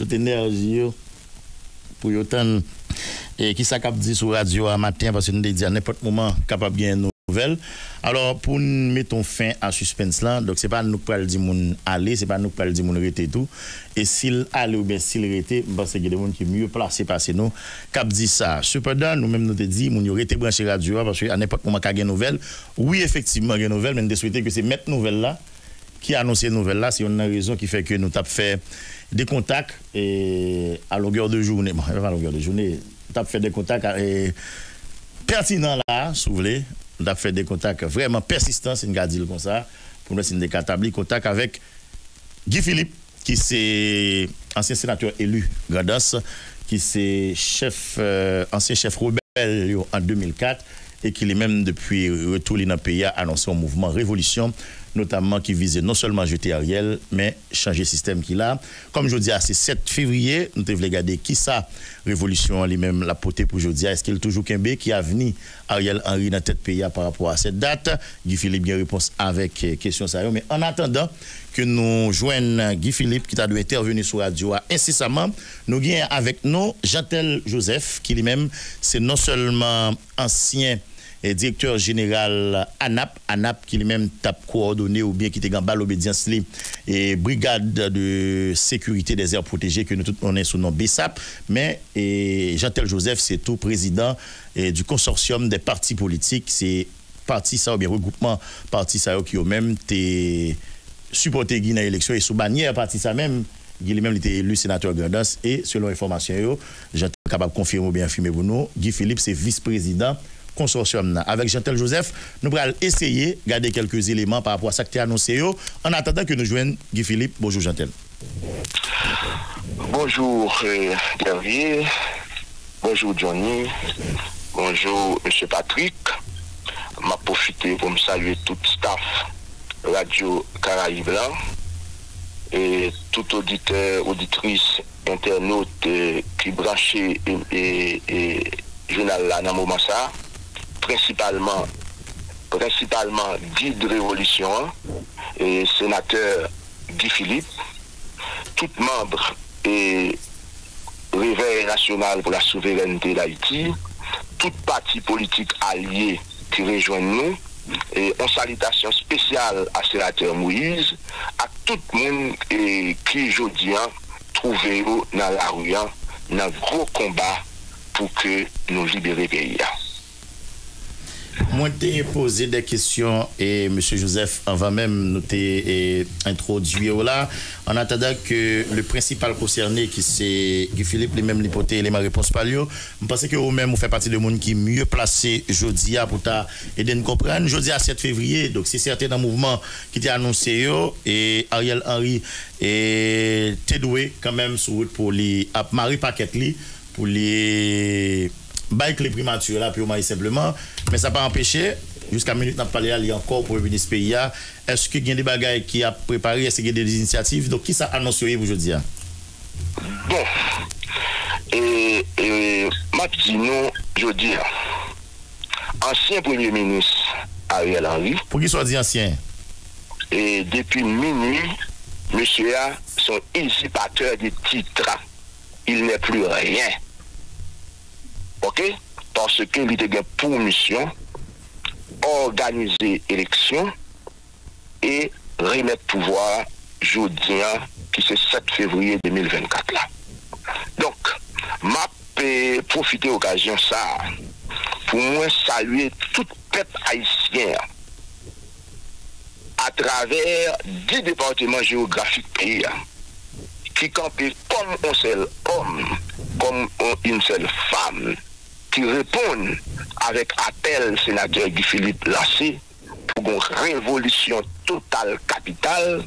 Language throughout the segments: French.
toute énergie pour autant et qui ça cap dit sur radio à matin parce que nous dit à n'importe moment capable bien nouvelle. Alors pour nous mettre fin à suspense là, donc c'est pas nous qui dire moun aller, c'est pas nous qui dire moun rester tout et s'il aller ou bien s'il rester, parce qu'il y des gens qui mieux placés passer nous cap dit ça. Cependant, nous même nous te dit moun rester branché radio parce que à n'importe moment qu'a nouvelle. Oui, effectivement, a nouvelle, mais nous souhaiter que c'est mettre nouvelle là qui a annoncé nouvelle là, c'est une raison qui fait que nous avons fait des contacts et à longueur de journée. Bon, à longueur de journée, nous avons fait des contacts pertinents là, si vous voulez. Nous avons fait des contacts vraiment persistants, c'est une dire comme ça, pour nous établir contact avec Guy Philippe, qui c'est ancien sénateur élu qui c'est chef, euh, ancien chef rebelle en 2004 et qui est même depuis retour dans le pays a annoncé un mouvement révolution notamment qui visait non seulement jeter Ariel, mais changer le système qu'il a. Comme je dis, c'est 7 février, nous devons regarder qui ça, révolution lui-même, la potée pour aujourd'hui. Est-ce qu'il est toujours Kembe qui a venu Ariel Henry dans tête pays par rapport à cette date? Guy Philippe bien réponse avec euh, question ça. Mais en attendant que nous joignons Guy Philippe qui a dû intervenir sur radio incessamment, nous avons avec nous Jantel Joseph qui lui-même, c'est non seulement ancien et directeur général ANAP, ANAP qui lui-même tape coordonné ou bien qui était balle obédience et brigade de sécurité des aires protégées que nous tous on est sous nom BESAP, mais Jean-Tel Joseph c'est tout président du consortium des partis politiques, c'est parti ça ou bien regroupement parti ça qui au même t'es supporté Guinée élection et sous bannière parti ça même Guy lui-même était élu sénateur Grandas et selon information j'ai capable de confirmer ou bien affirmer pour nous Guy Philippe c'est vice-président consortium. Avec Jean-Tel Joseph, nous allons essayer de garder quelques éléments par rapport à ce qui est annoncé en attendant que nous joignions Guy Philippe. Bonjour Jean-Tel. Bonjour euh, Bonjour Johnny. Bonjour M. Patrick. m'a profité pour me saluer tout staff Radio Caraïbe et tout auditeur, auditrice, internaute euh, qui branché et, et, journal là dans ça principalement, principalement révolution et sénateur Guy Philippe, tout membre et Réveil national pour la souveraineté d'Haïti, tout parti politique allié qui rejoint nous, et en salutation spéciale à sénateur Moïse, à tout le monde qui aujourd'hui trouvé dans la rue, dans un gros combat pour que nous libérions le pays. Moi, t'ai posé des questions et M. Joseph, va même nous introduire là. En attendant que le principal concerné, qui c'est Guy Philippe, les mêmes l'hypothèse, les ma réponse pas je pense que vous-même, vous faites partie de monde qui est mieux placé jeudi pour aider nous comprendre. Jeudi à 7 février, donc c'est certain le mouvement qui était annoncé et Ariel Henry et doué quand même sur route pour les Marie Paquet pour les bail les primatures là, purement et simplement. Mais ça n'a pas empêché, jusqu'à minute, n'a parlé à encore pour le ministre pays. Est-ce qu'il y a des bagailles qui a préparé, est-ce qu'il y a des initiatives? Donc, qui ça annonce aujourd'hui Bon. Et, et nous, je dis, ancien Premier ministre Ariel Henry. Pour qui soit dit ancien Et depuis minuit, monsieur a son usurpateur de titres. Il n'est plus rien. Ok? Parce qu'il a pour mission organiser l'élection et remettre pouvoir jeudi qui c'est 7 février 2024 là. Donc, m'a profiter de l'occasion ça pour moi saluer tout peuple haïtien à travers 10 départements géographiques pays qui campent comme un seul homme, comme une seule femme qui ki repon avèk apel senatèr Gifilip Lassé pou gon revolisyon total kapital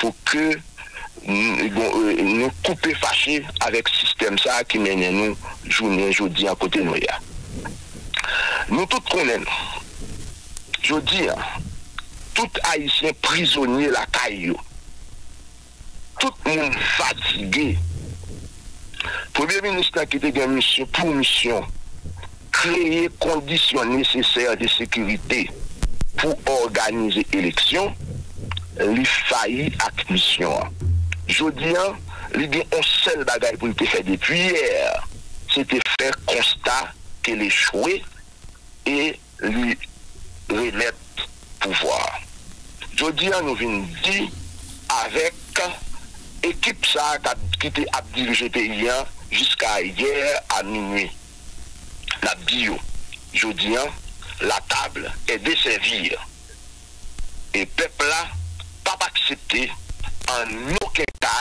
pou ke nou koupe fache avèk sistem sa ki menè nou jounen jodi an kote nou ya. Nou tout konen, jodi an, tout haïsyen prizonye la kay yo, tout moun fatige, pou biye minister ki te gen misyon pou misyon créer conditions nécessaires de sécurité pour organiser l'élection, il faillit à mission. Je dis, li gen on sel bagay pou lte fè depi yèr, se te fè constat ke l'échoué e li remèt pouvoir. Jodi an nou vin di avèk ekip sa ki te ap dirije pe yon jiska yèr an minui. La bio, jodi an, la table e desevir. E pepla pa pa aksepte an nou keka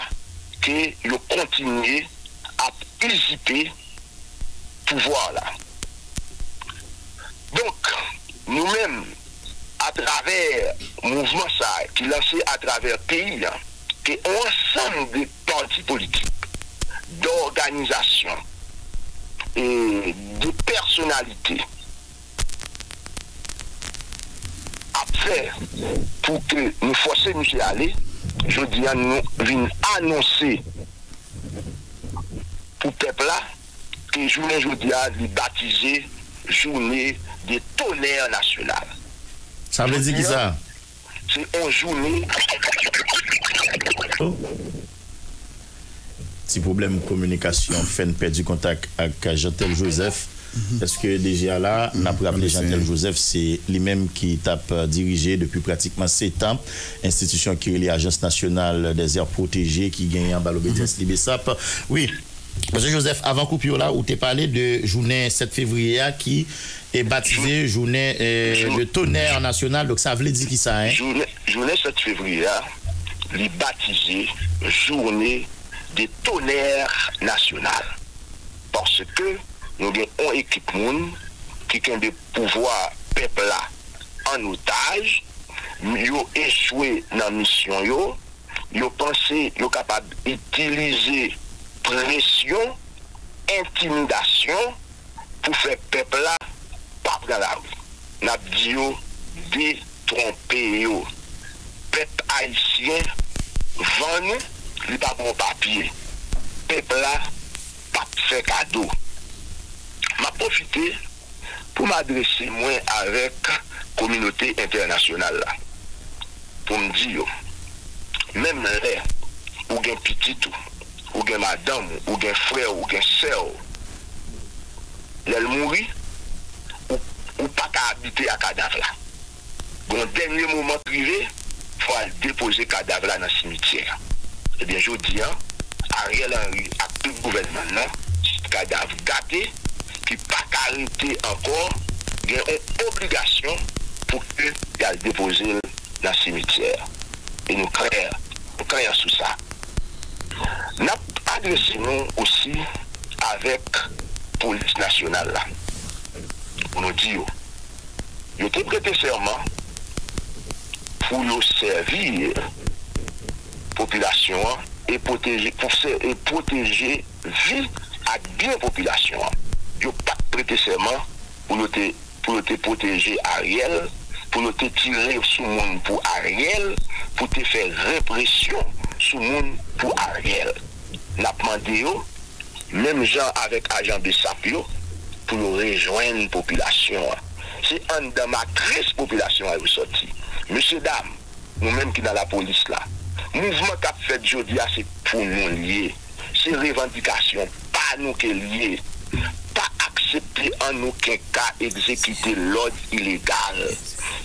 ke yo kontinye ap izipe pouvoi la. Donk, nou men a traver mouvment sa ki lanse a traver peyi ke ansan de parti politik d'organizasyon e de personalite ap fè pou ke nou fose nou se ale jodi an nou vin anonsè pou pepla ke jounen jodi an li batize jounen de tonèr nasyonal. Sa vle di ki sa? Se on jounen Ti problem komunikasyon fèn pè di kontak ak Jantel Joseph. Eske deja la nan prable Jantel Joseph se li menm ki tap dirije depi pratikman 7 an institisyon ki li Ajans Nasyonal des Air Protégé ki genyan balobetens li besap. Oui, M. Joseph, avan koup yo la ou te pale de jounen 7 fevriye ki e batize jounen de tonèr nasyonal, dok sa vle di ki sa? Jounen 7 fevriye li batize jounen de toner nasyonal. Parce ke nou gen on ekip moun ki ken de pouvoi pepla an otaj, yo eswe nan misyon yo, yo panse yo kapab itilize presyon, intimidasyon pou fe pepla pap nan la ou. Nap diyo de trompe yo. Pep haisyen van nou li pa bon papye. Pepla, pap fe kado. Ma profite pou m'adrese mwen avek kominote internasyonal la. Pou m'di yo, menm le, ou gen pititou, ou gen madam, ou gen frè, ou gen se lèl mouri, ou, ou pa ka habite a kadavla. Gon denye mouman prive, fwa depoze kadavla nan simityera. Eh ebyen jodi an, a Ariel Henry ak tout gouvenman nan, kadav gate, ki pa karite ankor, gen an obligasyon pou ke yal depoze nan simityer. E nou kreyer, nou kreyer sou sa. Nap adrese nou osi avek polis nasyonal la. Ou nou di yo, yo te prete serman pou yo servir populasyon an, e proteje, e vi ak bien populasyon an. Yo pat prete seman pou yo te, te poteje a riel, pou yo te tire sou moun pou a riel, pou te fe represyon sou moun pou a riel. Napman de yo, menm jan avek ajan de sapyo, pou yo rejoen populasyon an. Se an damakres populasyon an yo soti. Mese dam, nou menm ki nan la polis la, mouvment kap fet jodi a se pou nou liye. Se revendikasyon pa nou ke liye. Pa aksepte an nou ke ka ekzekite lod ilegal.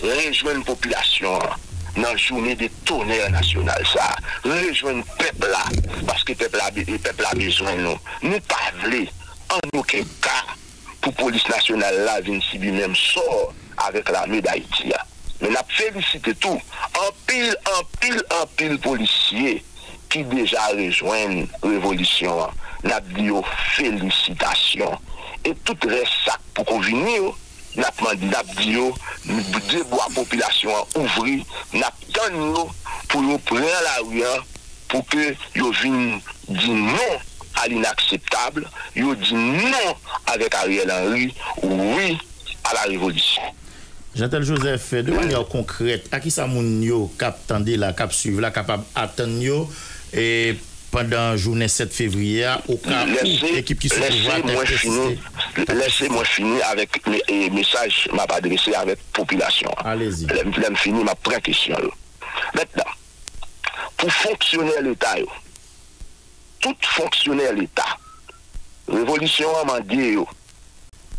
Rejoen populasyon nan jouni de tonèr nasyonal sa. Rejoen pepla, paske pepla bezwen nou. Nou pa vle an nou ke ka pou polis nasyonal la vin si bi menm sor avek la me da iti ya. Men ap felicite tou, an pil, an pil, an pil polisye ki deja rejoen revolisyon, nap diyo felicitasyon. E tout resak pou konvini yo, nap mandi nap diyo, debo a popilasyon ouvri, nap tan yo pou yo pren la ouyan pou ke yo vin di non al inakseptable, yo di non avek Ariel Henry, oui a la revolisyon. Jantel Joseph, de manyan konkret, a ki sa moun yo kap tande la, kap suive la, kapab atan yo, e pandan jounen 7 fevriya, ou ka ekip ki sou pouva te fesisti? Lese mwen fini avèk mesaj m ap adrese avèk popilasyon. Alezi. Lèm fini m ap pren kisyon yo. Mètnen, pou fonksyonè l'Etat yo, tout fonctionnaire l'État, révolution a mandé,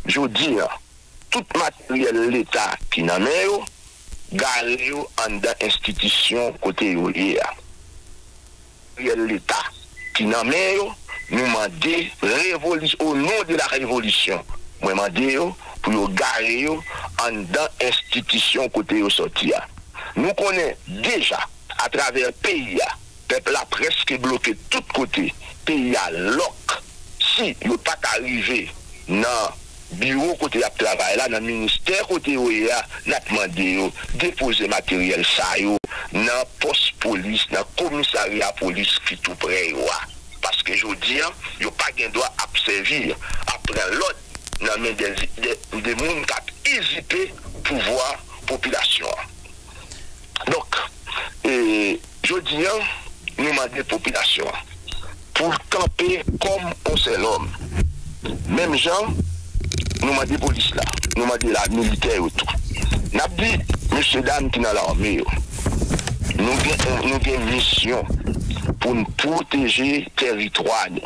je dis, tout materyel l'Etat ki nan men yo, gare yo an dan institisyon kote yo ye a. Materyel l'Etat ki nan men yo, nou mande revolisyon, ou nou de la revolisyon, mwen mande yo pou yo gare yo an dan institisyon kote yo soti a. Nou konen deja a traver peyi a, pepla preske bloke tout kote, peyi a lok, si yo pat arrive nan biro kote ap travay la nan minister kote yo ya natman de yo depoze materyel sa yo nan pos polis, nan komisarya polis ki tou pre yo a. Paske jodi an, yo pa gen do ap servir, ap pren lot nan men de, de, de moun kap ezite pouvoi popilasyon donk e, jodi an nou mande popilasyon pou kampe kom on se lom mem jan nou mande polis la, nou mande la militer yo tou. Nap di, monsye dam ki nan la ame yo, nou gen misyon pou nou proteje teritwany,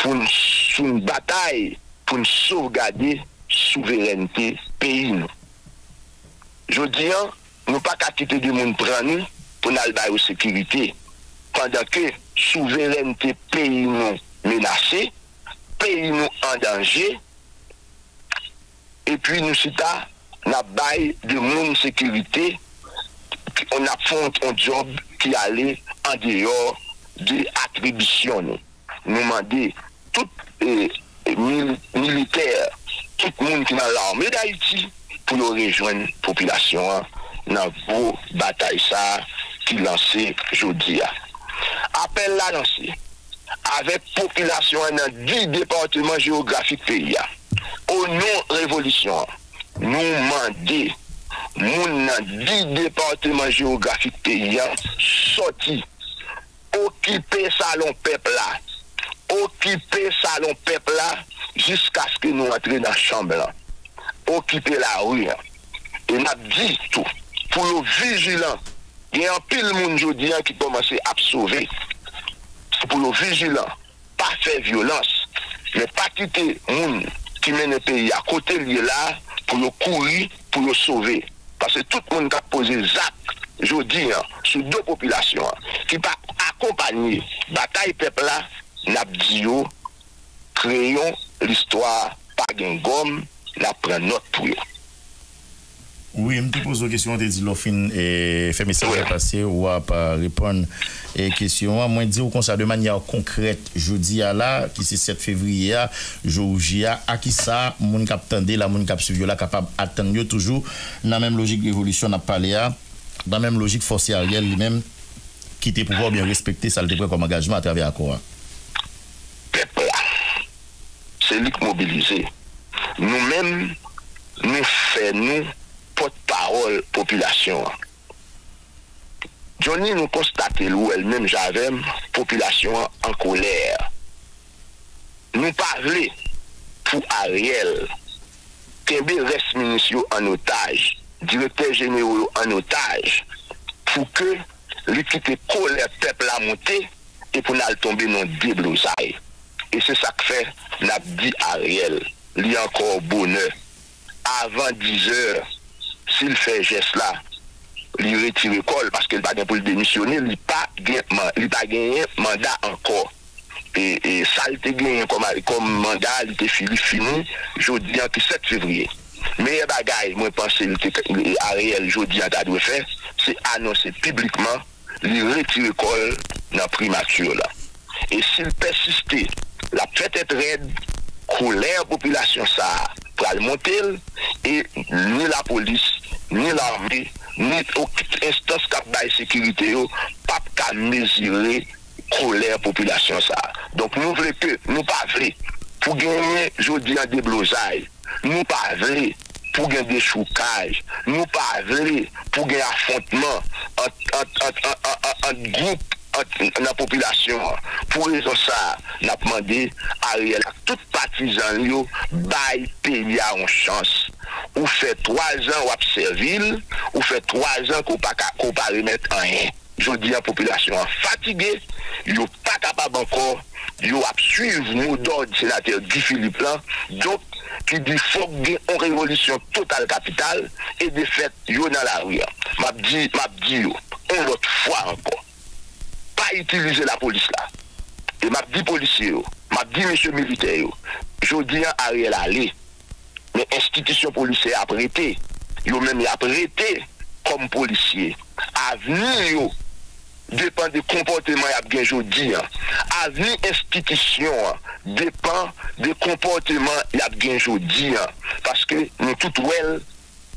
pou nou sou nou batay, pou nou sougade souverenite peyi nou. Jodi an, nou pa katite di moun pran nou pou nan albay ou sekirite, pandan ke souverenite peyi nou menase, peyi nou an danje, epi nou sita na bay de moun sekirite on ap font on job ki ale an deyor de atribisyon nou. Nou mande tout eh, mil, militer, tout moun ki nan l'armè d'Haïti pou nou rejoen popilasyon nan vou batay sa ki lanse jodi ya. Apelle la lanse avek popilasyon nan di departement geografik peyi ya. Ou nou revolisyon, nou mande moun nan di departement geografik pe yon soti, okipe salon pepla, okipe salon pepla, jiska skè nou atre nan chanbe lan, okipe la ouyan. E nap di tou, pou yo vijilan, gen yon pil moun jodian ki komanse ap sove, pou yo vijilan, pa fe violans, ne pa kite moun, qui mène le pays à côté de là pour le courir, pour le sauver. Parce que tout le monde a posé Zach, je dis, sur deux populations qui pas accompagner bataille peuple là, n'a dit créons l'histoire, pas gomme, n'a pris notre pour. Oui, je me pose une question, je dis, l'offre et fait message passé ou à répondre à question. Moi, je dis comme ça de manière concrète, jeudi à là, qui c'est 7 février, jeudi à qui ça, mon cap tendé, la mon cap suivi là, capable d'attendre toujours dans la même logique d'évolution, on a parlé dans la même logique force Ariel lui-même, qui était pouvoir bien respecter ça, le comme engagement à travers quoi. Peuple, c'est lui qui mobilisé. Nous-mêmes, nous faisons porte-parole population. Johnny nous constate où elle-même j'avais population en colère. Nous parler pour Ariel, Kembe reste ministre en otage, directeur général en otage, pour que l'équité colère peuple a monté et pour nous tomber dans des blousailles. Et c'est ça que fait, n'a dit Ariel, a encore bonheur. Avant 10 heures, s'il fait geste là, il retire l'école parce qu'il n'a pas pour le démissionner, il n'a pas gagné mandat encore. Et, ça, il a gagné comme, mandat, il était fini, fini, je dis que 7 février. Mais bagaille, moi, pense que Ariel, je dis à doit faire, c'est annoncer publiquement, il retire l'école dans la primature là. Et s'il persistait, la fête est raide, colère population ça, pour le monter, et ni la police, ni l'armée, ni aucune instance qui de sécurité, pas qu'à mesurer colère population. Donc nous voulons que, nous pas voulons, pour gagner, dis des blousailles, nous pas voulons pour gagner des choucages, nous pas voulons pour gagner affrontement entre groupe la population. Pour raison ça, avons demandé à Ariel, à tout partisan, bail pays à une chance. Ou fait trois ans ou servir, ou fait trois ans qu'on ne pas remettre rien. je dis à la population fatiguée, sont pas capables encore, ils ont suivre mot d'ordre sénateur Guy Philippe là, donc qui dit faut une révolution totale capitale et de fait, ils dans la rue. M'a dit, m'a dit, une autre encore, itilize la polis la. E map di polisye yo, map di monsye milite yo, jodi an a rel ale, men institisyon polisye ap rete, yo men ap rete kom polisye. Aveni yo, depan de komporteman ap gen jodi an. Aveni institisyon an, depan de komporteman ap gen jodi an. Paske nou tout wel,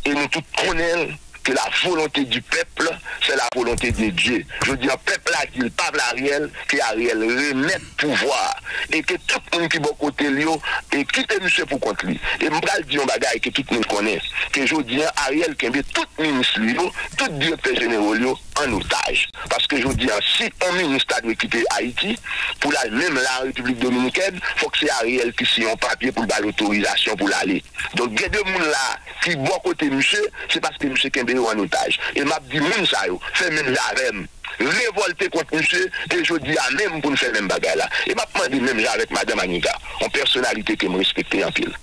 e nou tout konel, que la volonté du peuple, c'est la volonté de Dieu. Je dis un peuple a dit, pas Ariel, que Ariel remet pouvoir. Et que tout le monde qui est côté lui, et quitte monsieur pour contre lui. Et je vais dire un bagage que tout le monde connaît. Que je dis Ariel qui tout ministre lui, tout directeur général en otage. Parce que je dis, si un ministre doit quitter Haïti, pour la même la République dominicaine, il faut que c'est Ariel qui signe un papier pour l'autorisation pour l'aller. Donc, il y a deux gens là qui boit côté monsieur, c'est parce que monsieur Kembe en otage. Et m'a dit, moun ça fait même la même. Révolter contre monsieur, et je dis à même pour nous faire même bagarre là. Et m'a demandé même avec madame Anita, en personnalité que me respecte en pile.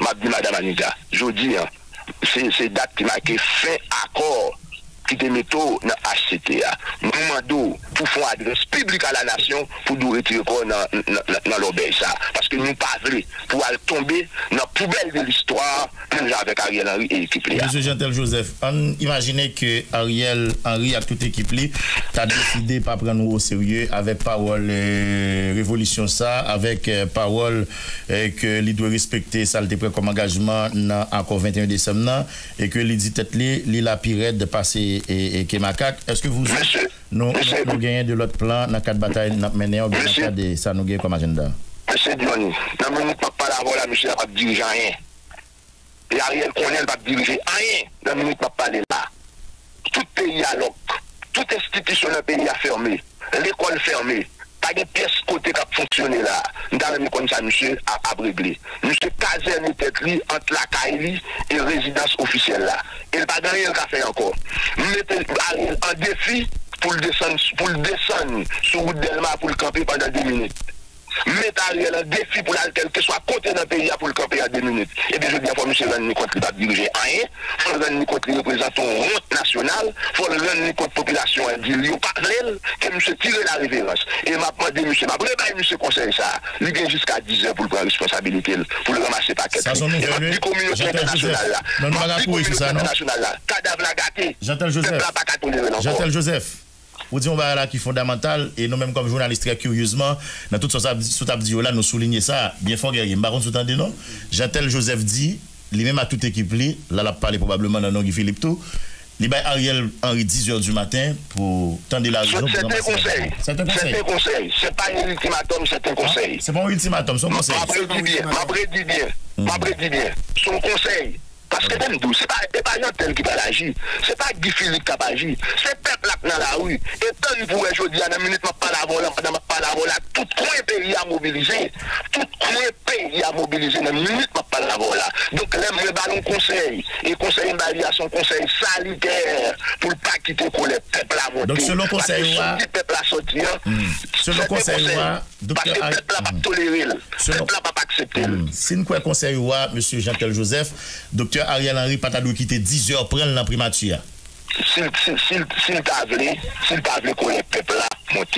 M'a dit madame Anita, je dis, hein, c'est date qui m'a fait fin accord qui te mettent dans HCTA. Nous demandons pour faire adresse publique à la nation pour nous retirer dans l'obéi ça. Parce que nous pas vrai pour aller tomber dans la poubelle de l'histoire avec Ariel Henry et l'équipe. Monsieur Jean-Tel Joseph, imaginez que Ariel Henry a toute équipe tu as décidé de pas prendre au sérieux avec parole euh, révolution ça, avec euh, parole euh, que il doit respecter ça le comme engagement dans encore 21 décembre et que il dit tête li la pirate de passer et, et Est-ce que vous nous, nous gagnons de l'autre plan dans quatre batailles nous ou bien dans de ça nous gagnons comme agenda? Monsieur Johnny, dans le pas la monsieur n'a pas dirigé rien. Et Ariel Cornel pas diriger rien dans le pas parler là. Tout pays a l'autre. Toute institution dans pays a fermé. L'école fermée pas de pièces côté qui a fonctionné là. Nous avons comme ça, monsieur, à, à régler. Monsieur caserne tête entre la Kaili et la résidence officielle là. Il n'a pas gagné le café encore. Mettons un défi pour le descendre, pour le descendre sur route Delma pour le camper pendant 10 minutes mettre Ariel un défi pour quel que soit côté d'un pays pour le camper à deux minutes. Et bien, je dis à M. René contre pas diriger rien. Il faut le René contre représentant honte nationale. Il faut le contre la population. Il dit, il pas que M. tire la révérence. Et m'a demandé, M. m'a demandé, M. conseil ça. Il vient jusqu'à 10 heures pour prendre responsabilité, pour le ramasser paquet. Ça, son Et ma communauté internationale là. Communauté internationale là. Cadavre la gâté. Joseph. J'entends Joseph. Vous dites, on va là qui est fondamental, et nous-mêmes, comme journalistes, très curieusement, dans tout ce que là, nous soulignons ça, bien fort guerrier. Par contre, vous non? J'attelle Joseph dit, lui-même à toute équipe, là, l'a parlé probablement dans Guy Philippe tout. Il Ariel Henri 10h du matin pour tendre la raison. C'est un conseil. C'est un conseil. C'est pas un ultimatum, c'est un conseil. C'est pas un ultimatum, c'est un conseil. Ma dit bien, ma dit bien, ma dit bien. Son conseil. Parce que ce n'est pas un tel qui va agir. Ce n'est pas Guy Philippe qui va agir. C'est le peuple dans la rue. Et tant que vous aujourd'hui, à la minute, je ne pas la voler, je ne pas la voler. Tout le pays a mobilisé. Tout le pays a mobilisé. Dans la minute, je ne pas la voler. Donc, là, je vais conseil. Et conseil à son conseil sanitaire pour ne pas quitter le peuple à monter. Donc, selon conseil, le peuple à sortir. Parce que le peuple n'a pas toléré. Le peuple n'a pas accepté. Hmm. Si nous conseil, M. Jean-Claude Joseph, docteur Ariel Henry pas dû quitter 10 heures prendre la primature. S'il t'a voulu, s'il t'a voulu qu'on les peuple là, monte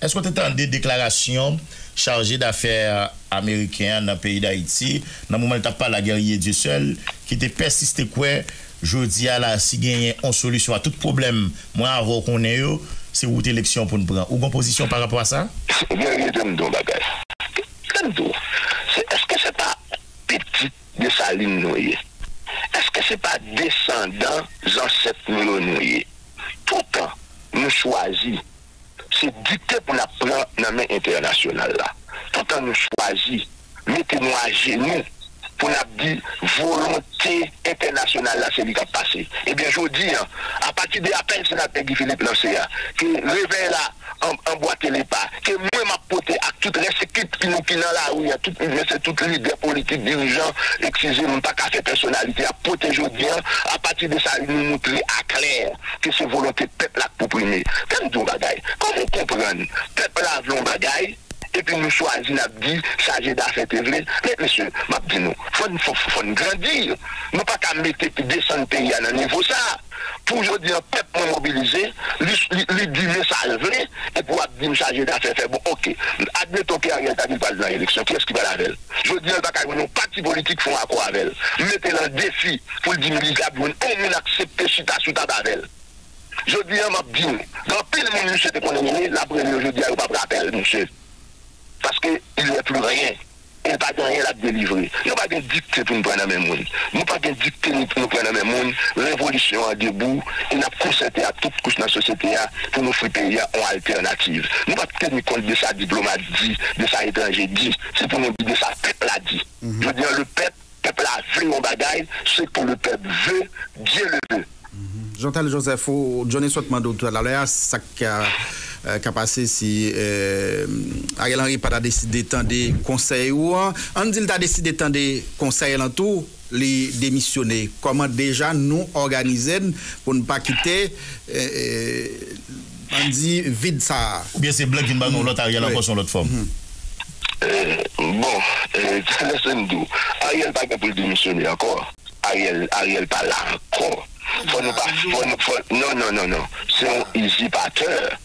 Est-ce que tu as des déclarations chargées d'affaires américaines dans le pays d'Haïti, dans le moment où tu pas la guerrier du seul, qui te persisté quoi, je dis à la, si gagner une solution à tout problème, moi avant qu'on ait c'est où élection pour nous prendre. Ou une position par rapport à ça? Est-ce que c'est pas petit de sa ligne noyée? Est-ce que ce n'est pas descendant ancêtres noyés? Pourtant, nous choisissons, c'est dicté pour la prendre dans la main internationale là. Pourtant, nous choisissons, mettez-nous à genoux pour la dire volonté internationale là, c'est lui qui a passé. Eh bien, je vous dis, hein, à partir de l'appel sénateur Guy Philippe lancé, que réveil là, emboîter les pas. Que moi, m'a porté à toutes les équipes qui nous qui dans la rue, à toutes les toutes les leaders politiques, dirigeants, excusez-moi, pas qu'à faire personnalité, à protéger bien, à partir de ça, nous montrer à clair que c'est volonté peuple à pour primer. Quand nous bagaille, comment comprendre, peuple un bagaille, nous choisissons, nous dit, chargé d'affaires vrai. Mais monsieur, dit nous, il faut, grandir. Nous pas qu'à mettre et descendre le pays à un niveau ça. Pour aujourd'hui, un peuple mobilisé, lui dit message vrai, et pour dire chargé d'affaires, fait bon, ok, admettons qu'il y a un pas dans l'élection, qui est-ce qui va la Je dis, nos partis politiques font quoi avec elle? Mettez un défi pour le dire, au moins accepter suite à suite à elle. Je dis, m'a dit, dans pile de monsieur, te connaît, la première, je dis, a pas rappel, monsieur parce qu'il n'y a plus rien. Il n'y a pas de rien à délivrer. Il n'y a pas de dicté pour nous prendre dans le même monde. Nous pas de dicté pour nous prendre dans le même monde. Révolution à debout. Il a concerté à toute couche de la société pour nous faire payer en alternative. Nous pas tenir compte de sa diplomatie, de sa étranger dit. C'est pour nous dire de sa peuple a dit. Mhm. Je veux dire, le peuple, le peuple a vu mon bagaille. C'est pour le peuple veut, Dieu le veut. Mhm. Jean-Tal Joseph, Johnny Swatman tout à l'heure, ça qu'a passé si euh, Ariel Henry pas décidé de des conseils ou on dit qu'il a décidé de des conseils en tout les démissionner. Comment déjà nous organiser pour ne pas quitter euh, on dit vide ça? Ou bien c'est blanc qui nous l'autre Ariel encore sur l'autre forme? Bon laissez-nous Ariel pas pour démissionner encore. Ariel Ariel pas là encore non, non, non, non. C'est un usurpateur.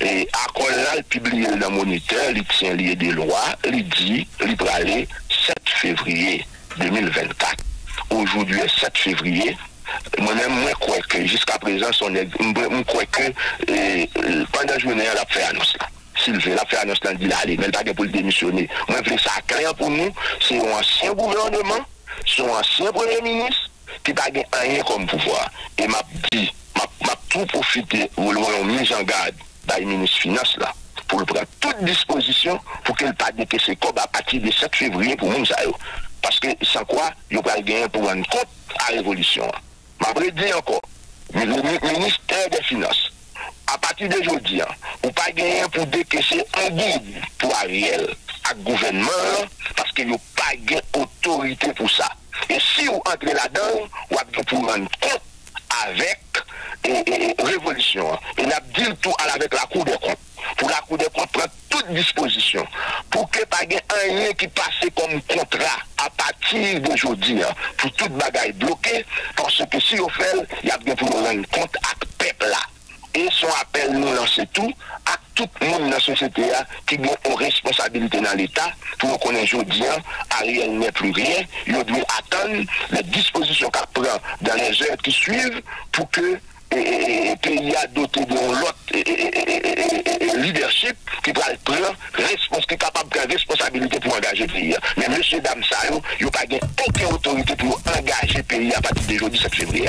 Et à quoi là, il publie le moniteur, il tient lié des lois, il dit, il va aller 7 février 2024. Aujourd'hui est 7 février. Moi-même, moi, crois que jusqu'à présent, son, je crois que eh, pendant la journée, elle a fait annonce. Sylvain a fait annonce il dit allez, mais pas pour le démissionner. Moi, je veux ça clair pour nous. C'est un ancien gouvernement, c'est un ancien premier ministre qui n'a rien comme pouvoir. Et m'a dit, m'a tout profité pour le mise en garde dans le ministre des Finances là, pour prendre toute disposition pour qu'elle pas décaisser comme à partir du 7 février pour nous. Parce que sans quoi, il n'y a pas gagner pour rendre compte à la révolution. M'a dit encore, le ministère des Finances, à partir d'aujourd'hui, hein, vous pas gagner pour décaisser un guide pour Ariel, à gouvernement, parce qu'il n'y a pas gagné autorité pour ça. E si ou entre la dan, wap di pou man kont avèk revolisyon. E nap dil tou al avèk la kou de kont. Pou la kou de kont pren tout disposisyon. Pou ke pa gen anyen ki pase kom kontra a patir de jodi. Pou tout bagay bloke. Ponso ke si ou fel, yap gen pou man kont ak pep la. E son apel nou lanse tou ak tout le monde dans la société hein, qui a une responsabilité dans l'État pour reconnaître aujourd'hui, hein, Ariel n'est plus rien. Il doit attendre les dispositions qu'elle prend dans les heures qui suivent pour que le pays a doté de l'autre leadership qui va prendre est capable de prendre responsabilité pour engager le pays. Mais M. Damsayo, il n'a pas aucune autorité pour engager le pays à partir de jeudi 7 février.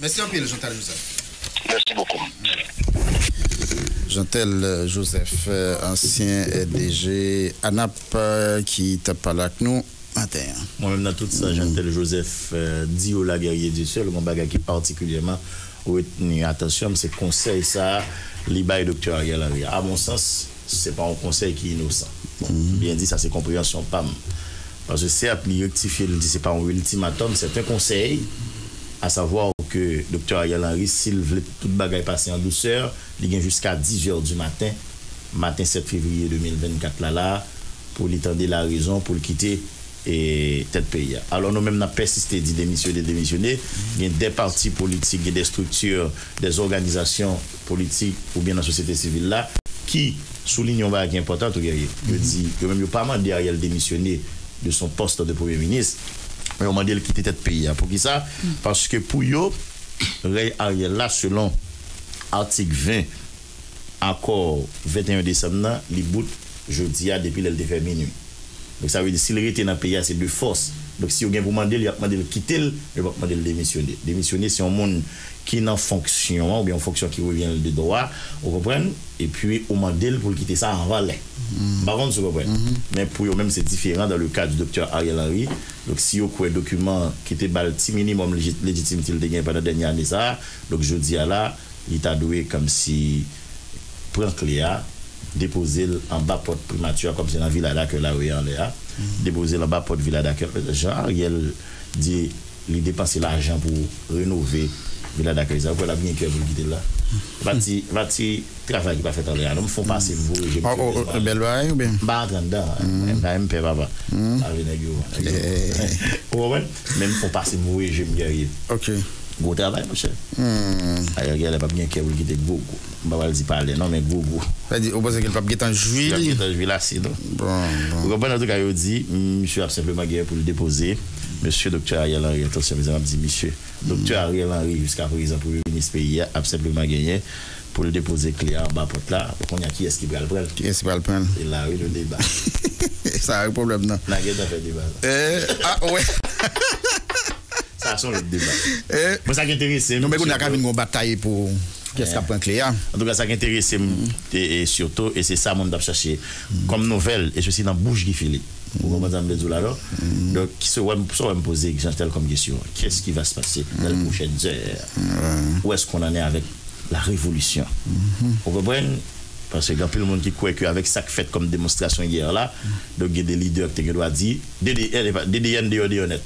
Merci un peu, Joseph. Merci beaucoup. Jean-Tel Joseph, euh, ancien DG ANAP, euh, qui t'a parlé avec nous. Matin. Moi-même, dans tout ça, Jean-Tel Joseph euh, dit au la guerrier du seul, mon bagage qui particulièrement retenu attention, c'est conseil ça, l'IBA et docteur Ariel Henry. À mon sens, c'est pas un conseil qui est innocent. Mhm. Bien dit, ça c'est compréhension PAM. Parce que certes, il rectifie, il dit c'est pas un ultimatum, c'est un conseil A savoir que Dr. Ariel Henry, s'il vle tout bagay passer en douceur, li gen jusqu'à 10h du matin, matin 7 février 2024 la la, pou li tende la raison, pou li kite et tête pays. Alors nous-mêmes, nous avons persisté d'y démissionner, démissionner. Il y a des partis politiques, il des structures, des organisations politiques ou bien la société civile là qui soulignent un bagage important au guerrier. Je mm-hmm. dis, je même pas demandé à Ariel démissionner de son poste de Premier ministre, mais on m'a dit quitter tête pays pour qui ça? Parce que pour yo Ray Ariel là selon article 20 accord 21 décembre les bouts jeudi à depuis le fait minuit. Donc ça veut dire s'il était dans le pays c'est de force. Donc si vous avez demandé il a demandé de quitter il va demander de démissionner. Démissionner c'est un monde qui est en fonction ou bien en fonction qui revient de droit vous comprenez? Et puis on demandé pour quitter ça en valet. Vous comprenez mm-hmm. Mais pour eux-mêmes, c'est différent dans le cas du docteur Ariel Henry. Donc, si vous avez un document qui était le minimum légitime qu'il a pendant la dernière année, ça, donc je dis à là, il t'a doué comme si prend Cléa, déposer en bas porte primature, comme c'est dans la villa d'accueil là où il en Léa, déposer en bas porte villa d'accueil. Jean-Ariel dit, il dépense l'argent pour rénover villa d'accueil. Ça, voilà bien que vous quittez là. Va-t-il travail qui va. Nous me font passer vous. Oh, oh, oh, belle ou bien? En dedans. Même père, papa. Avec les gars. Même font passer vous et j'aime guerrier. Ok. Cher. Ailleurs, il n'y a pas bien qu'elle qui était gros. Je ne vais pas dire parler, non, mais gros, gros. Vous pensez qu'elle ne peut pas en juillet Il en juillet là, c'est non. Bon, bon. Vous comprenez, en tout cas, il dit, monsieur a simplement pour le déposer. Monsieur docteur Ariel Henry, attention, mes amis, dit monsieur. Docteur Ariel Henry, jusqu'à présent, pour le ministre pays, a simplement gagné pour le déposer clé en bas porte là. On y a qui est-ce qui va le prendre? Qui est-ce qui va le prendre? Et là, oui, le débat. Ça a un problème, non? La guerre a fait débat. Euh, ah, ouais. Ça sent le débat. Euh, Moi, ça qui intéresse. non, mais on a quand même une bataille pour. Qu'est-ce qu'a prend Cléa En tout cas, ça qui intéresse, et, et surtout, et c'est ça mon chercher comme nouvelle, et ceci dans Bouche qui Philippe. Vous comprenez ce que là Donc, qui se va me poser comme question Qu'est-ce qui va se passer dans les prochaines heures Où est-ce qu'on en est avec la révolution Vous comprenez parce que il y a plus de monde qui croit qu'avec ça que fait comme démonstration hier là, donc il y a des leaders qui doivent dire DDN de honnête.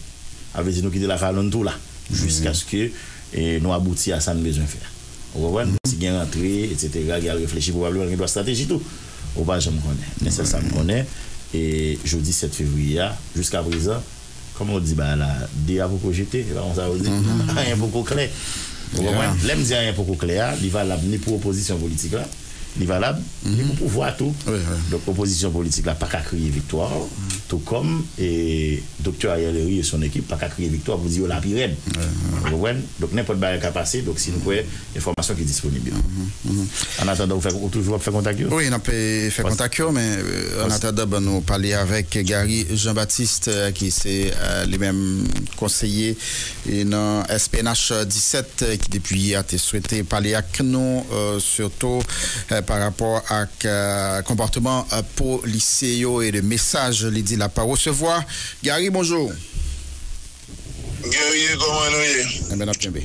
Avec nous qui de la calonne tout là, jusqu'à ce que nous aboutissions à ça nous besoin faire. Vous comprenez Si il y a rentré, etc., il y a réfléchi probablement qu'il doit stratégie tout. Ou pas, je me connais. Mais c'est ça, me connais. Et jeudi 7 février, jusqu'à présent, comme on dit, bah là, des à beaucoup jeter, on ça veut dire, rien beaucoup clair. L'aime dire rien beaucoup clair, il va l'amener pour opposition politique là. Il valable, il pour pouvoir tout. Donc, opposition politique là, pas qu'à crier victoire, tout comme et docteur Ariel Henry et son équipe, pas qu'à crier victoire pour dire la. Vous comprenez? Donc, n'importe quoi qui a passé, donc si nous avons information qui est disponible. En attendant, vous faites toujours faire contact Oui, on peut faire contact, mais euh, en attendant, ben, nous parler avec Gary Jean-Baptiste, euh, qui c'est euh, les mêmes conseillers et dans SPNH 17, euh, qui depuis a souhaité parler avec nous, surtout par rapport à comportement policier et le message, les dit la pas recevoir. Gary, bonjour. Guerrier, comment nous y Eh bien, bien.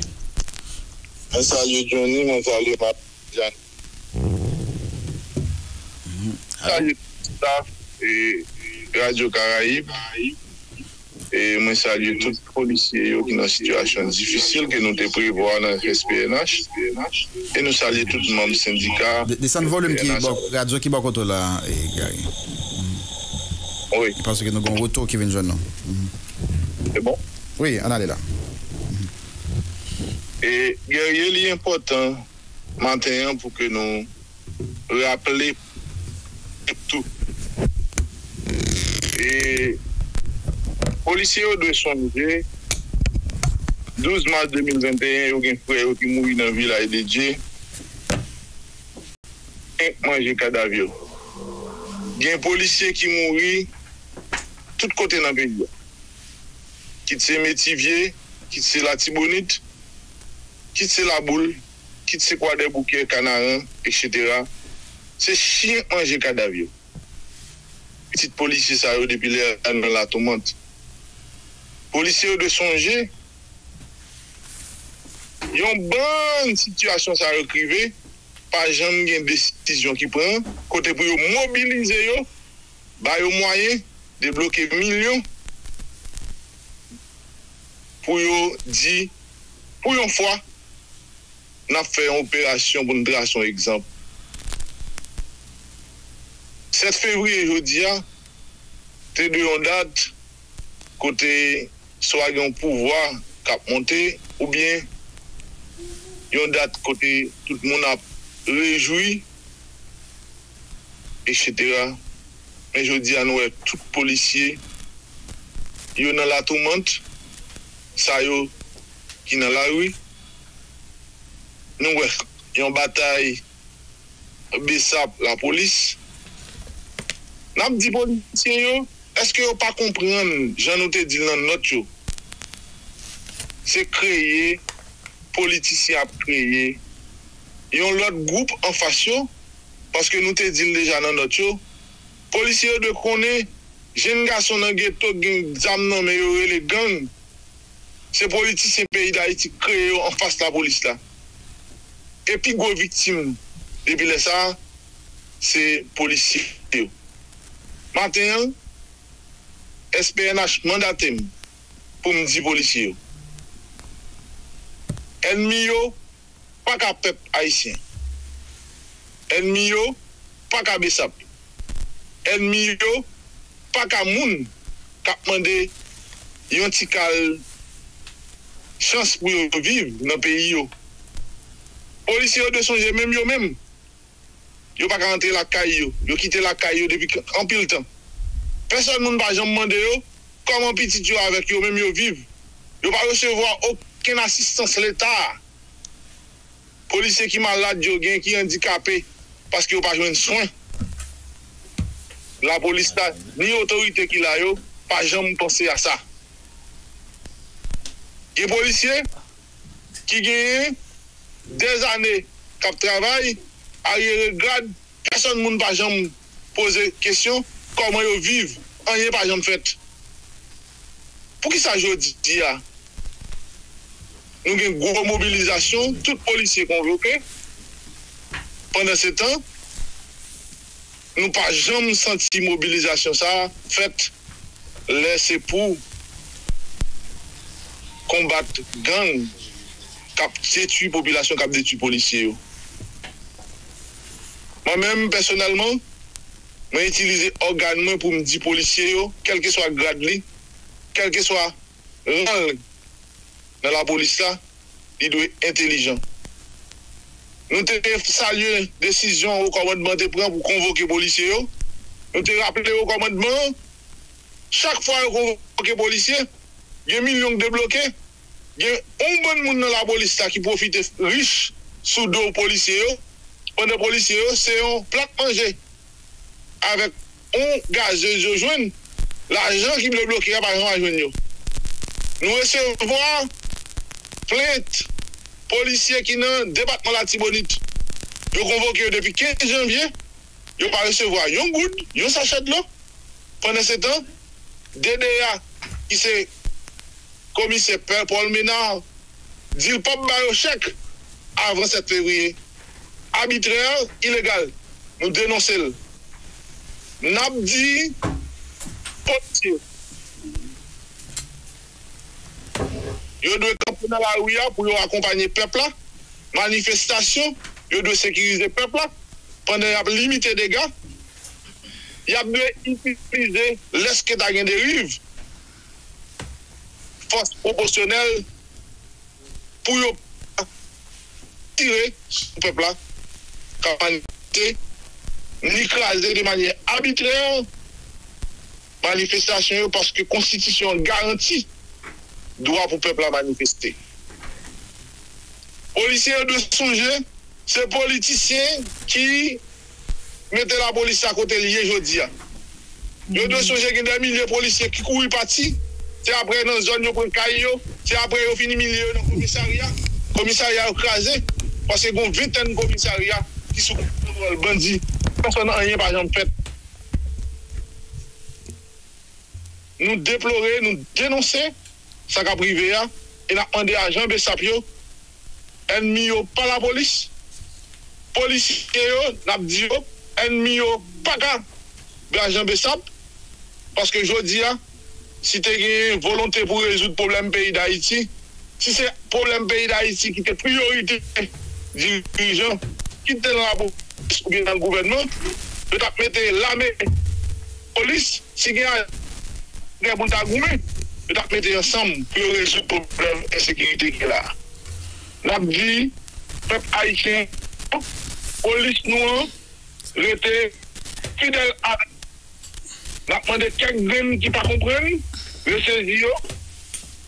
Je salue Johnny, ma Jeanne. Je salue tout staff et Radio Caraïbe. Et je salue tous les policiers qui sont dans une situation difficile que nous devons prévoir dans le SPNH. Et nous saluons tous les membres syndicats. Descends le volume qui est radio qui est là, et Gary. Oui, Parce que nous avons un retour qui vient de nous. c'est bon? Oui, on allait là. Et guerrier, il est important maintenant pour que nous rappelions tout. Et policiers doivent songer 12 mars 2021, il y a un frère qui mourit dans la ville de Dieu. Et manger cadavre. Il y a un policier qui mourit tout kote nan peyi ya. Kit se metivye, kit se la tibonit, kit se la boule, kit se kwa de bouke, kanaran, etc. Se chien anje kadavyo. Petit polisi sa yo depi le an la tomante. Polisi yo de sonje, yon ban situasyon sa yo krive, pa jan gen desisyon ki pren, kote pou yo mobilize yo, ba yo mwayen, debloke milyon pou yo di, pou yon fwa, nan fè yon operasyon pou nou dra son ekzamp. 7 fevriye jodi ya, ah, te de yon dat, kote swa yon pouvoi kap monte, ou bien yon dat kote tout moun ap rejoui, et cetera. men jodi an wè tout polisye yo nan la toumant sa yo ki nan la wè nou wè yon batay besap la polis. Nap di polisye yo eske yo pa kompren jan nou te di nan not yo? Se kreye politisye ap kreye yon lot goup an fasyo paske nou te di deja nan not yo Polisye yo de konen, jen nga son nan geto gen zam nan men yo rele gang, se politisyen peyi da iti kreye yo an fas la polis la. Epi go viktim, depi le sa, se polisye yo. Maten yon, SPNH mandate m pou m di polisye yo. Enmi yo, pa ka pep haisyen. Enmi yo, pa ka besap. enmi yo pa ka moun kap mande yon ti kal chans pou yo viv nan peyi yo. Polisi yo de sonje menm yo menm. Yo pa ka antre la kay yo. Yo kite la kay yo depi anpil tan. Person moun pa jan mande yo koman pitit yo avek yo menm yo viv. Yo pa resevo a oken asistans l'Etat. Polisye ki malade yo gen, ki handikapè, paske yo pa jwen soin. la polis ta, ni otorite ki la yo, pa jam mpense a sa. Ge polisye, ki genye, dez ane kap travay, a ye regrad, person moun pa jam pose kesyon, koman yo viv, an ye pa jam fet. Pou ki sa jodi di ya? Nou gen gwo mobilizasyon, tout polisye konvoke, pandan se tan, nou pa jom senti mobilizasyon sa, fet, lese pou kombat gang kap detu popilasyon, kap detu polisye yo. Mwen men, personelman, mwen itilize organman pou mdi polisye yo, kelke swa grad li, kelke swa rang nan la polis la, li dwe intelijan. Nou te salye desisyon ou komadman te pran pou konvoke polisye yo, nou te rappele ou komadman, chak fwa ou konvoke polisye, gen milyon de bloke, gen un bon moun nan la polis la ki profite riche sou do polisye yo, pwende polisye yo, se yon plak manje, avek un gaz yo jwen, la jan ki ble bloke ya pa yon a jwen vwa plente polisye ki nan debatman la tibonit. Yo konvoke yo depi 15 janvye, yo pa resevo a yon goud, yon sachet lo. Pwene se tan, DDA ki se komise per Paul Ménard, dil pop bayo chek avan 7 fevriye. Abitreal, ilegal. Nou denonsel. Nabdi, polisye. Yo kampounan la ouya pou yo akompanyer pepla, manifestasyon, yo dwe sekirize pepla, pwende yap limite dega, yap dwe ipilize leske da gen deriv, fos proposyonel, pou yo tire sou pepla, kampanite, niklaze de manye abitrean, manifestasyon yo, paske konstitisyon garanti, doa pou pepl la manifeste. Polisyen de souje, se politisyen ki mette la sa kote liye jodi ya. Yo de souje gen de milye polisyen ki kou yi pati, se apre nan zon yo pren kay yo, se apre yo fini milye yo nan komisarya, komisarya yo kraze, pase gon viten komisarya ki sou kou bandi, person nan anye pa jan pet. Nou deplore, nou denonse, sa ka prive ya, e na pande ajan besap yo, enmi yo pa la polis, polisye yo, nap di yo, enmi yo pa ka. Be ajan besap, paske jodi ya, si te gen volonté pou rezout problem peyi da Haiti, si se problem peyi da Haiti ki te priorite dirijan, ki te nan la polis ou gen nan gouvernement, yo tap mette lame polis, si gen a gen pou ta goumen, yo tak mette ansam pou yo rezout problem ensekirite ki la. Nap di, pep Haitien, polis nou an, rete fidel an. Nap mande kek gen ki pa kompren, resezi yo,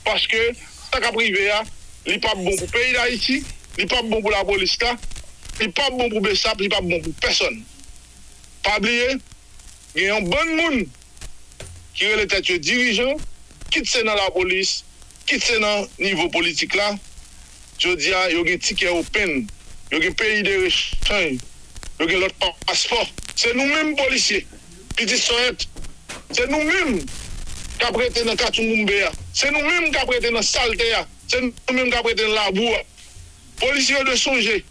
paske tak aprive ya, li pa bon pou peyi da Haiti, li pa bon pou la polis ka, li pa bon pou besap, li pa bon pou person. Pabliye, pa gen yon bon moun ki yo le tete dirijan, kit se nan la polis, kit se nan nivou politik la, jodi ya, yo gen tike ou pen, yo gen peyi de rechan, yo gen lot pasport, se nou menm polisye, piti soet, se nou menm kaprete nan katou moumbe ya, se nou menm kaprete nan salte ya, se nou menm kaprete nan labou ya, polisye yo de sonje,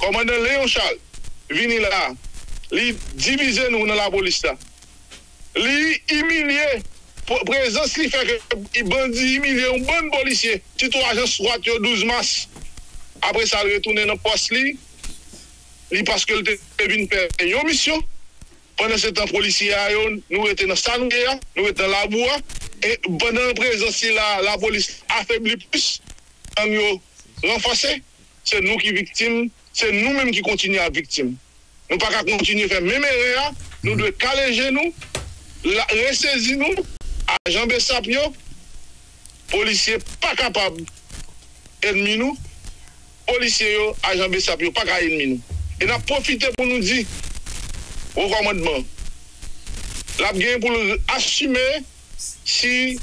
commandant Léon Charles, vini là, li diviser nous dans la police là. Li humilier, présence li fait que il bandit humilier un bon policier. Tito agent yo 12 mars. Après ça, il retourne dans le poste parce que le venu faire une mission. Pendant ce temps, policier a yo, nous étions dans Sanouye, nous étions dans la bois. Et pendant la présence là, la police affaiblit plus. En renforcé. C'est nous qui victimes. C'est nous-mêmes qui continuons à être victimes. Nous ne pouvons pas continuer à faire même erreur. Nous devons caler nous, agent Bessapio, policier pas capable ennemi nous, policier yo, pas capable ennemi nous. Et nous profité pour nous dire au commandement, la bien pour assumer si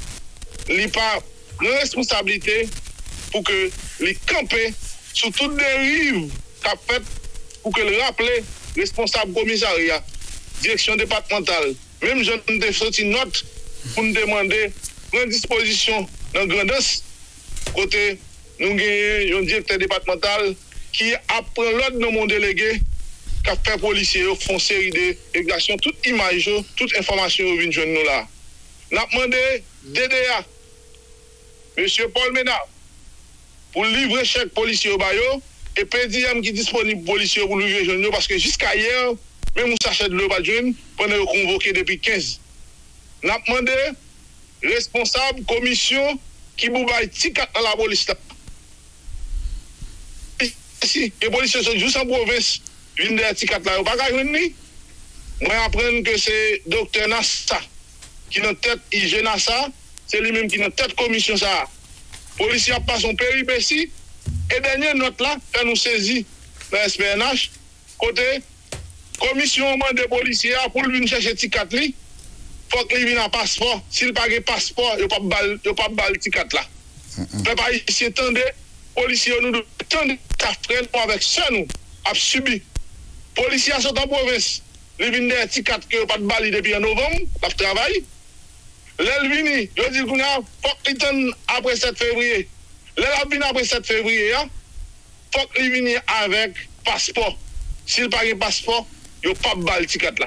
il n'y a pas de responsabilité pour que les camper sur toutes les rives qu'a fait pour que le rappeler responsable commissariat, direction départementale, même je ne note pour nous demander une disposition dans grandesse côté nous avons un directeur départemental qui apprend l'ordre de mon délégué qui a fait policier font série d'exactions, toute image, toute information vient joindre nous là. Nous avons demandé DDA, M. Paul Ménard, pour livrer chaque policier au bayo et PDM qui est disponible pour policier pour livrer jeune parce que jusqu'à hier, même on de pas de jeune, pendant qu'on convoqué depuis 15. Avons demandé responsable commission qui boubaille ticket dans la police. les policiers sont juste en province, viennent de ticket là, pas. Moi, apprendre que c'est docteur Nassa qui est dans tête IG Nassa, c'est lui-même qui est tête commission ça. Policier a pas son péripétie. Et dernière note là, fait nous saisir le SPNH, côté commission des policiers pour venir chercher ticket fok li vin an paspor, sil pa ge paspor, yo pa bal ti kat la. Pe pa isye tende, polisye yo nou do tende, ta fren pou avek se nou, ap subi. Polisye a sotan pou eves, li vin de ti kat ki yo pat bali depi an novem, la f travay. Lèl vini, yo di koun ya, fok li tende apre 7 fevriye. Lèl ap vini apre 7 fevriye ya, fok li vini avek paspor. Sil pa ge paspor, yo pa bal ti kat la.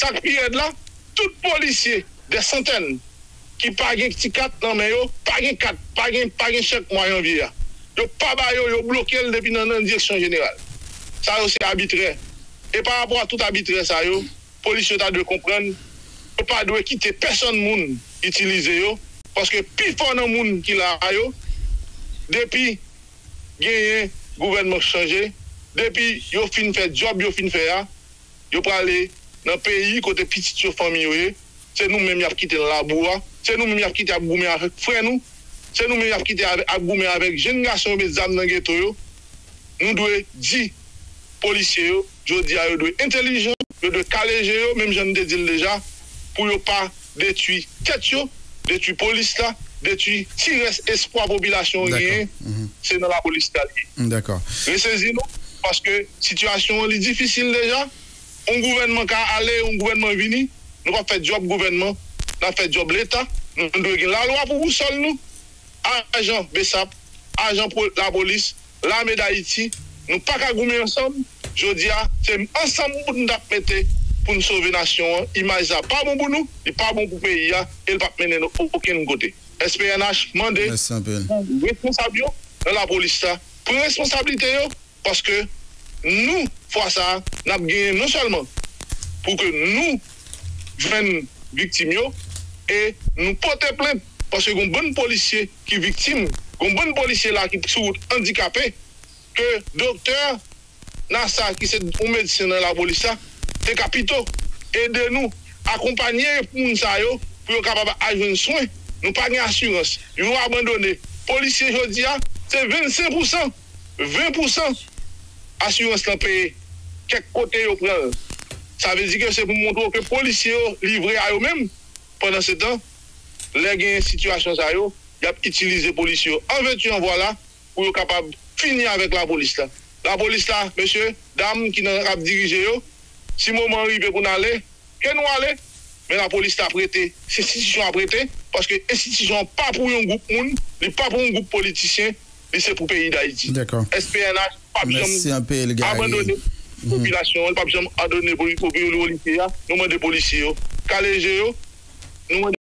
Sak pi ed la, tout polisye non, de santen ki page kti kat nan men yo, page kat, page, page chek mwayon viya. Yo pa ba yo, yo bloke el depi nan nan direksyon jeneral. Sa yo se abitre. E par rapport a tout abitre sa yo, polisye ta dwe kompren, yo pa dwe kite person moun itilize yo, paske pi fon nan moun ki la yo, depi genye gouvernement chanje, depi yo fin fè job, yo fin fè ya, yo prale dans le pays côté petit yo famille c'est nous même qui avons quitté la bois, c'est nous même qui avons quitté avec frère nous, c'est nous même qui avons quitté goumer avec jeune garçon mais zam dans le ghetto. Nous devons dire policiers je dis à eux doivent intelligent, yo doivent caléger même je ne dis déjà pour yo pas détruire tête détruire police là, détruire si reste espoir population D'accord. gagne, c'est dans la police là. D'accord. Ressaisir nous parce que situation est difficile déjà. Un gouvernement qui a allé, un gouvernement vini, nous pas fait job gouvernement, nous fait job l'État, nous devons la loi pour vous seul nous. Agent BESAP, agent pour la police, l'armée d'Haïti, nous pas qu'à goumer ensemble. Je dis, c'est ensemble pour nous mettre pour nous sauver la nation. hein. Image ça pas bon pour nous, il pas bon pour le pays, hein, et il pas mener nous aucun côté. SPNH, mandé responsable dans la police ça prend responsabilité parce que nou fwa sa nap genye non salman pou ke nou jwen viktim yo e nou pote pleb paske goun bon polisye ki viktim goun bon polisye la ki sou handikapè ke doktor nan sa ki se ou medisyen nan la polisa te kapito ede nou akompanyen moun sa yo pou yo kapaba ajwen souen nou pa gen asyurans yo abandone. Polisye jodi ya se 25% 20% assurance là payé quel côté yo prend. Ça veut dire que c'est pour montrer que les policiers livrés à eux-mêmes. Pendant ce temps les gains situation ça yo y a utilisé policiers yo. en veux-tu en voilà pour être capable de finir avec la police là. La police là monsieur dame qui n'a pas dirigé si moment arrivé pour aller que nous aller? Mais la police a prêté c'est institution a prêté parce que institution pas pour un groupe moun, ni pas pour un groupe politicien mais c'est pour le pays d'Haïti. D'accord. SPNH Merci un peu, le gars. abandonne population, pa jam abandonne policier, nous demandons policiers, yo, caléger yo, nous